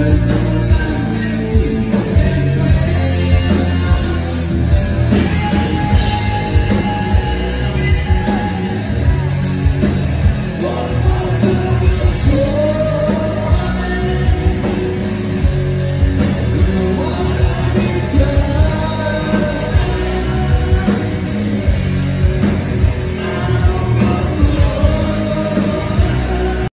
with